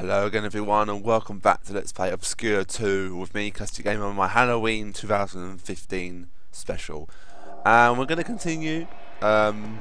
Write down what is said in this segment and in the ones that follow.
Hello again everyone and welcome back to Let's Play Obscure 2 with me, Custy Gamer, on my Halloween 2015 special. And we're going to continue. Um,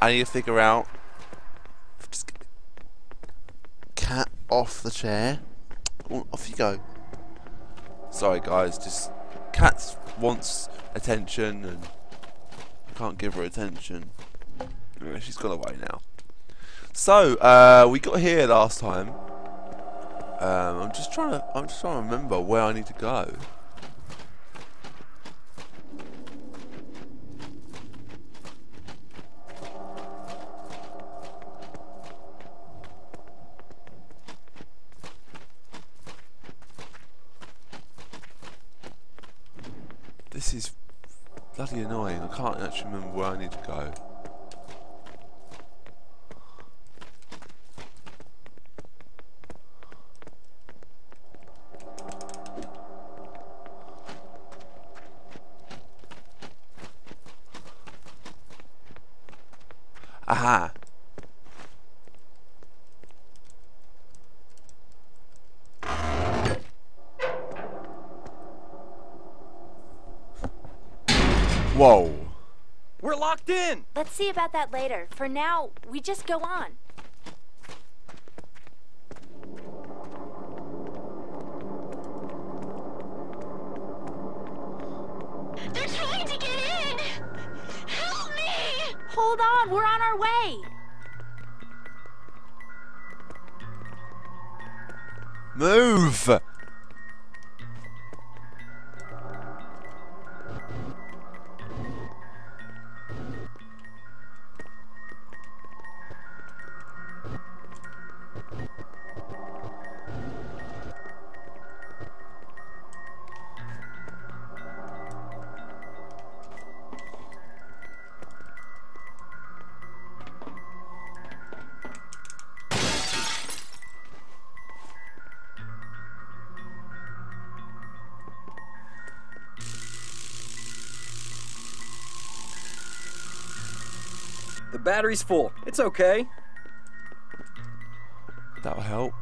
I need to figure out... Just cat off the chair. Off you go. Sorry guys, just... Cat wants attention and I can't give her attention. She's gone away now. So, uh, we got here last time. Um, I'm just trying to. I'm just trying to remember where I need to go. This is bloody annoying. I can't actually remember where I need to go. Aha. Whoa. We're locked in! Let's see about that later. For now, we just go on. They're trying to get in! Help me! Hold on, we're on our way. The battery's full. It's okay. That'll help.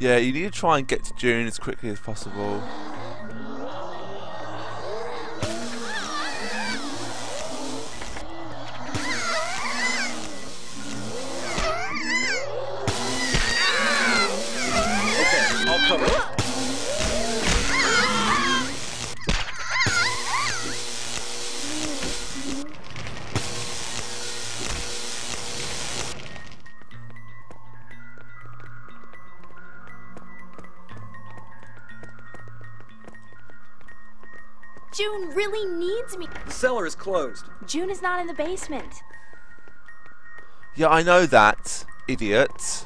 Yeah, you need to try and get to Jun as quickly as possible. Jun really needs me. The cellar is closed. Jun is not in the basement. Yeah, I know that, idiot.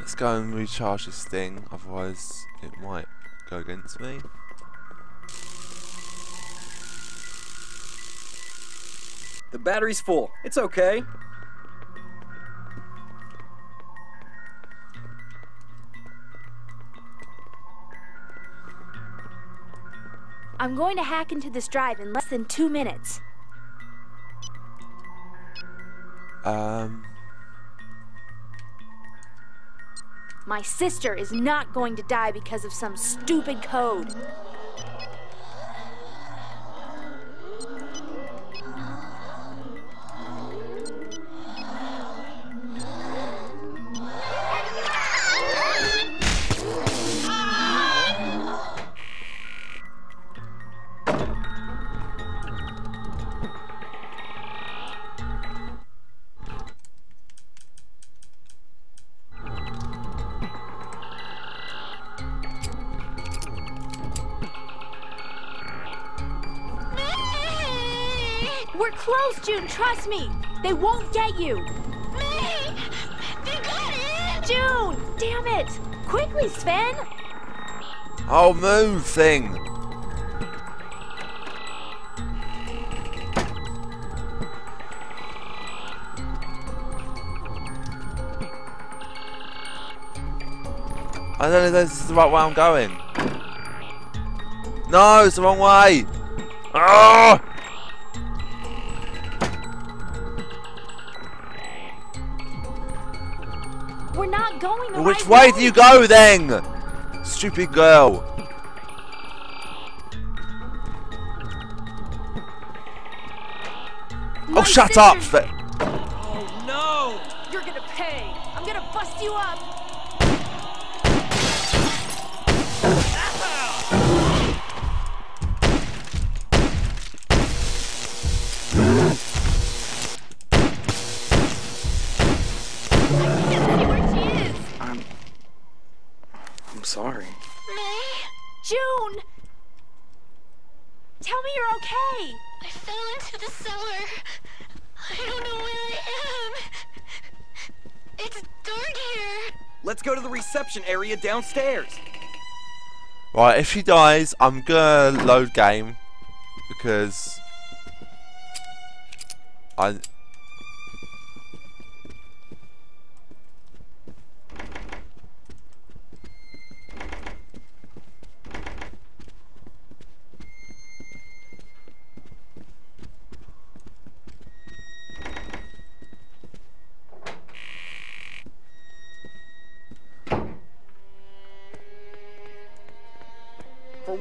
Let's go and recharge this thing, otherwise it might go against me. The battery's full. It's okay. I'm going to hack into this drive in less than two minutes. Um, My sister is not going to die because of some stupid code. They won't get you. Me! They got it! Jun! Damn it! Quickly, Sven! oh, move thing! I don't know if this is the right way I'm going. No, it's the wrong way! Oh! Which way do you go then? Stupid girl. My Oh, shut up! Oh no! You're gonna pay. I'm gonna bust you up. Ah! Reception area downstairs. Right, if she dies, I'm gonna load game because I.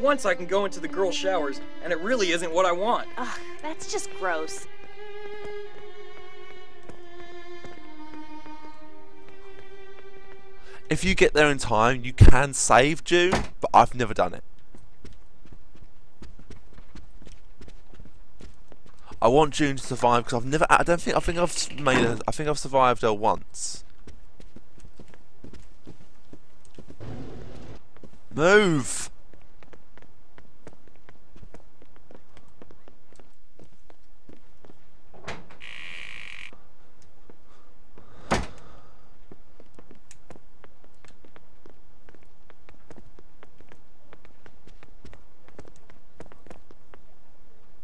once, I can go into the girls' showers, and it really isn't what I want. Ugh, that's just gross. If you get there in time, you can save Jun, but I've never done it. I want Jun to survive because I've never. I don't think. I think I've made. Her, I think I've survived her once. Move.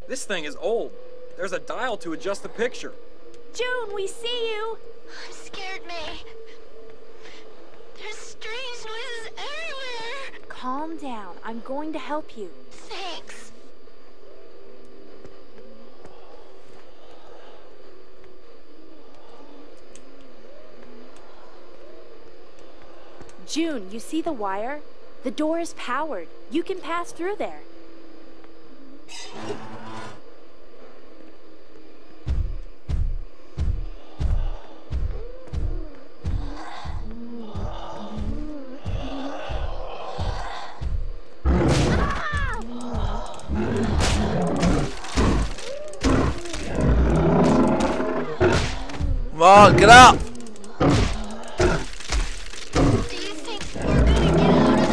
This thing is old. There's a dial to adjust the picture. Jun, we see you. I'm scared, Mei. There's strange noises everywhere. Calm down. I'm going to help you. Thanks. Jun, you see the wire? The door is powered. You can pass through there. On, get up. Do you think we're gonna get out of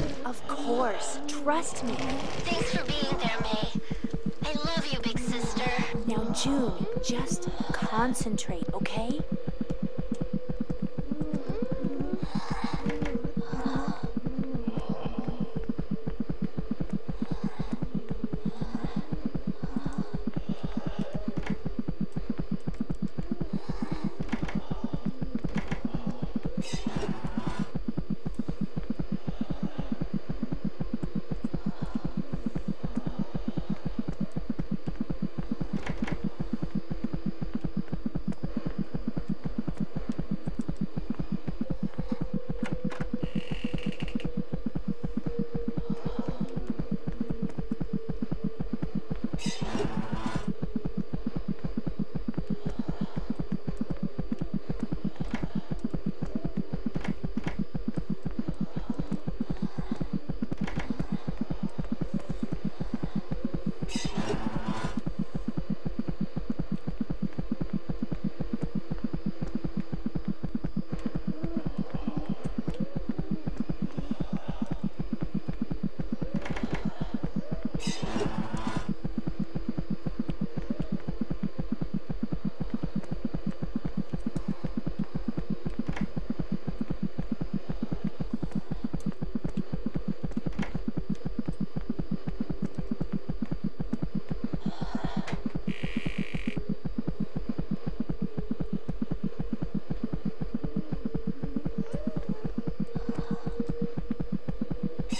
this? Of course. Trust me. Thanks for being there, Mei. I love you, big sister. Now, Jun, just concentrate,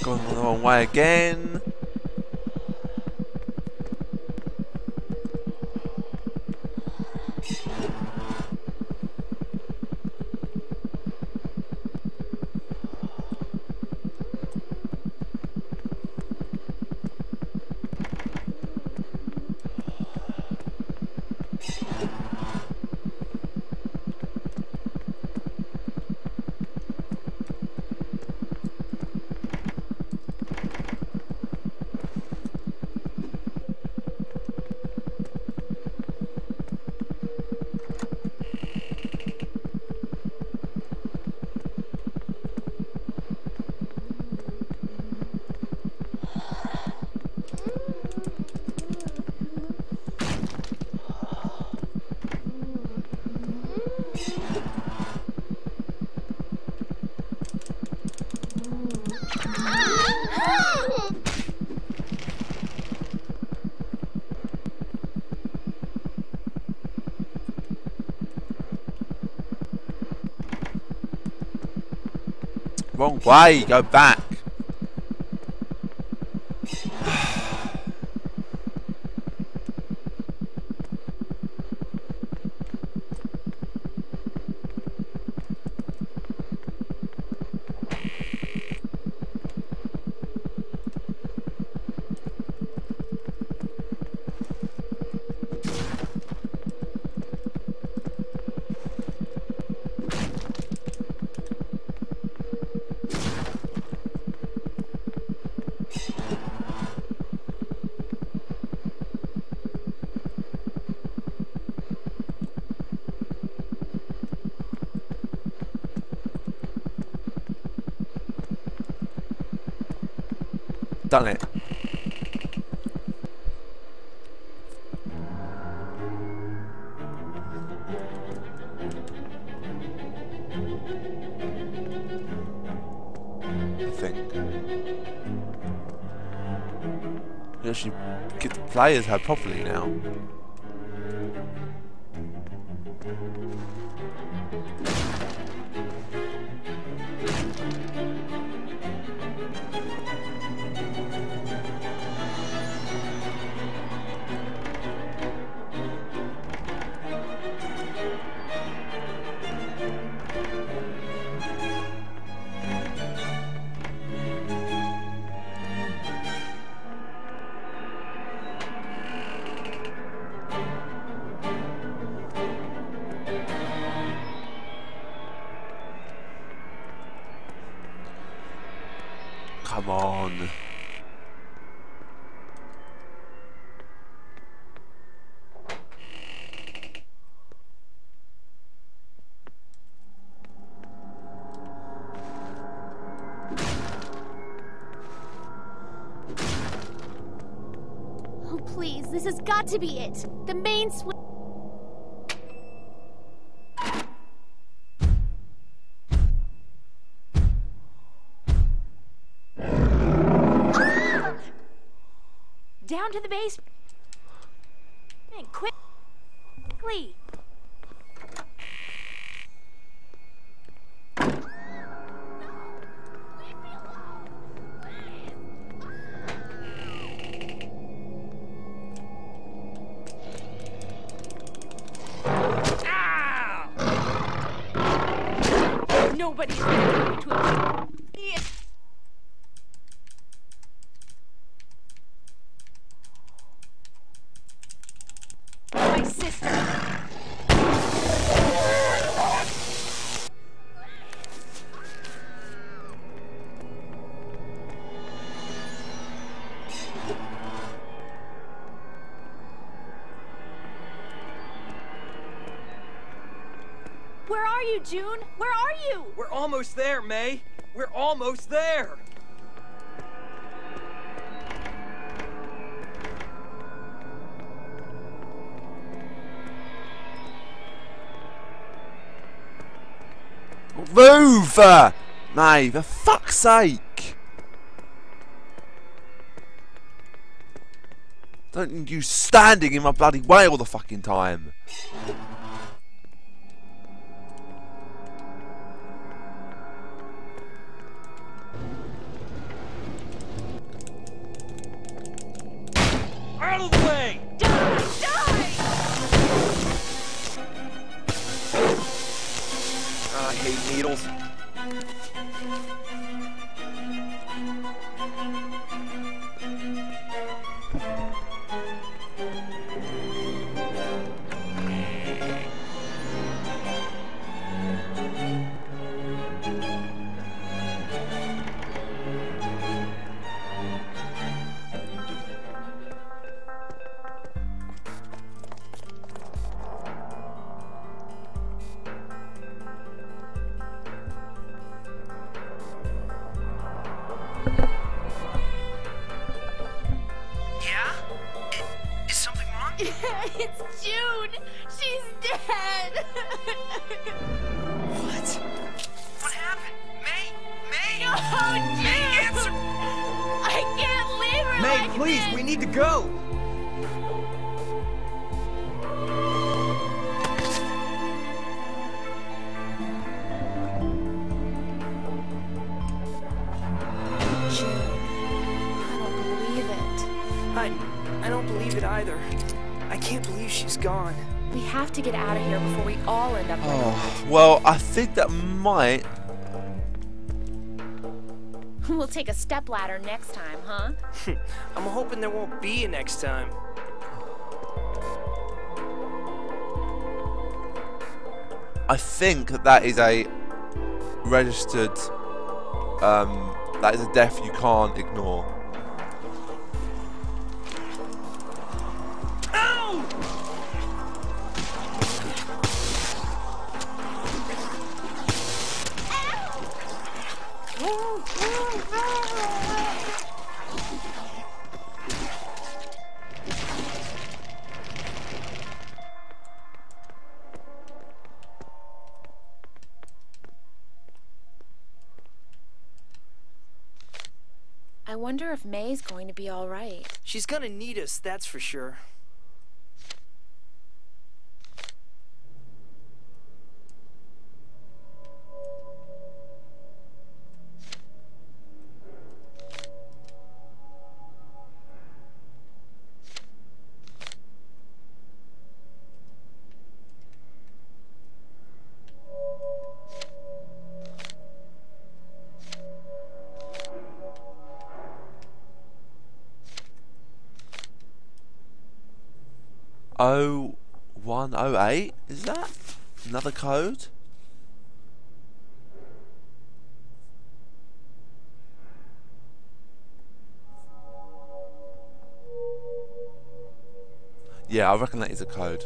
Going the wrong way again. Wrong way, go back. Done it. I think. We actually get the players out properly now. Come on. Oh, please, this has got to be it. The main switch. The base. Jun? Where are you? We're almost there, Mei. We're almost there. Move! Mei, for fuck's sake! Don't need you standing in my bloody way all the fucking time. Out of! Oh, Mei, answer! I can't leave her Mei, like please, this. we! I, I don't believe it either. I can't believe she's gone. We have to get out of here before we all end up. Oh, like well, I think that might We'll take a step ladder next time, huh? I'm hoping there won't be a next time. I think that that is a registered. Um, that is a death you can't ignore. I wonder if Mei's going to be all right. She's gonna need us, that's for sure. Oh, one oh eight. Is that another code? Yeah, I reckon that is a code.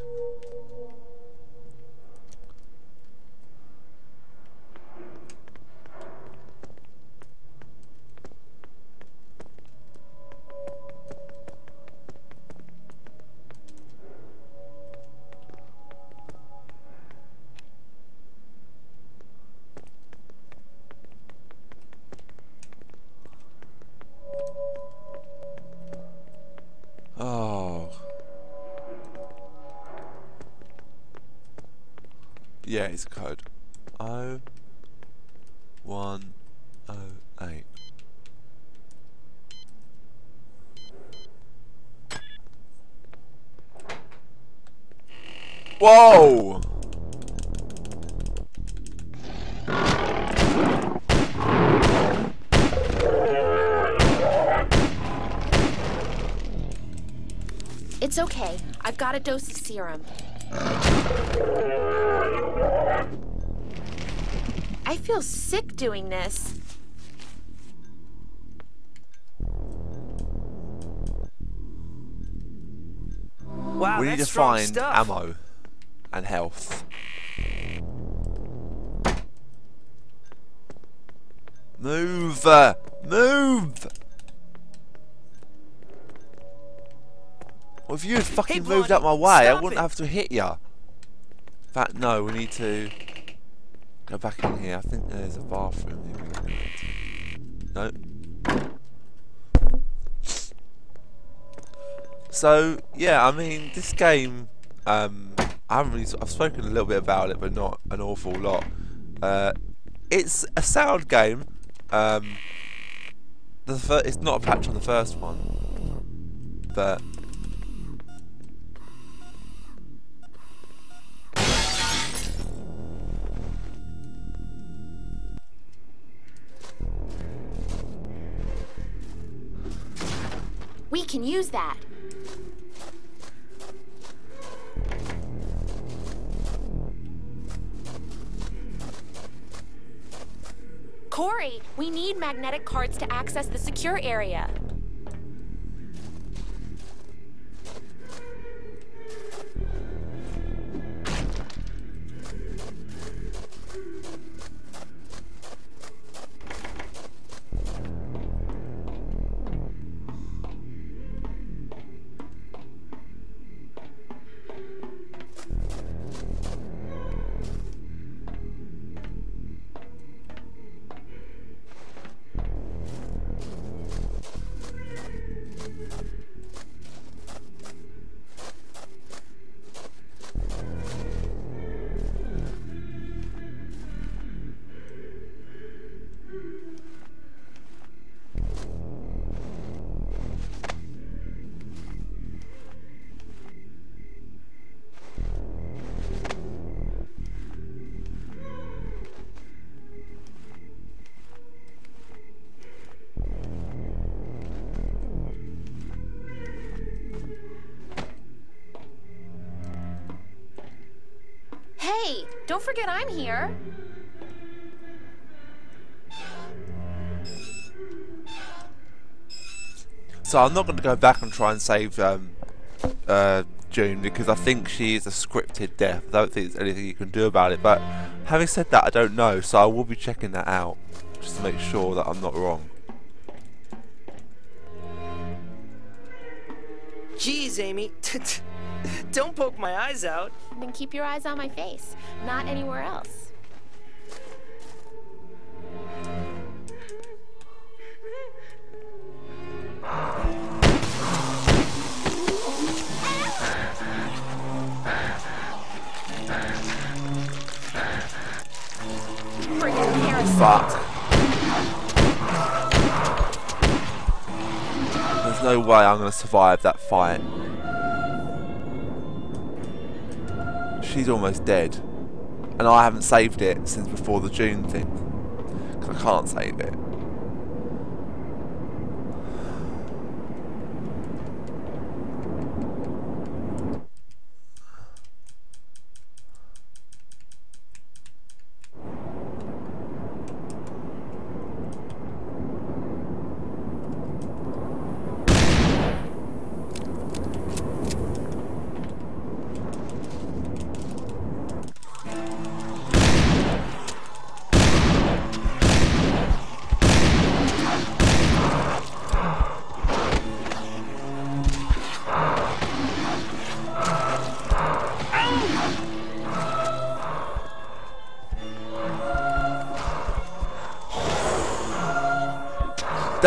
Yeah, it's code. O one oh eight. Whoa! It's okay. I've got a dose of serum. I feel sick doing this. Wow, we need to find stuff. ammo and health. Move! uh, Move! Well, if you had fucking moved Blondie, out my way, I wouldn't it. have to hit ya. In fact, no, we need to go back in here. I think there's a bathroom here. we can go into. No. So yeah, I mean, this game, um, I haven't really. I've spoken a little bit about it, but not an awful lot. Uh, it's a sound game. Um, the it's not a patch on the first one, but can use that. Corey, we need magnetic cards to access the secure area. Don't forget I'm here. So I'm not going to go back and try and save um, uh, Jun because I think she is a scripted death. I don't think there's anything you can do about it. But having said that, I don't know. So I will be checking that out just to make sure that I'm not wrong. Jeez, Amy. Don't poke my eyes out. Then keep your eyes on my face, not anywhere else. Friggin' parasite. Fuck. There's no way I'm going to survive that fight. She's almost dead. And I haven't saved it since before the Jun thing. Because I can't save it.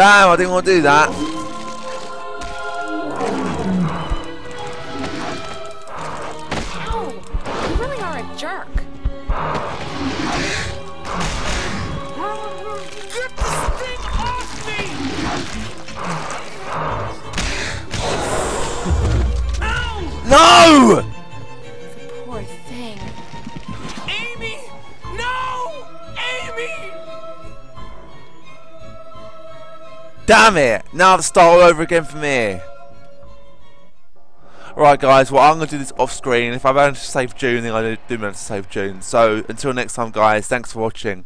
Damn, I didn't want to do that. Ow! You really are a jerk. Get this thing off me! Ow! No! Damn it! Now have to start all over again from here. Right guys, well I'm going to do this off screen. If I manage to save Jun, then I do manage to save Jun. So until next time guys, thanks for watching.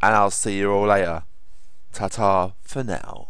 And I'll see you all later. Ta-ta for now.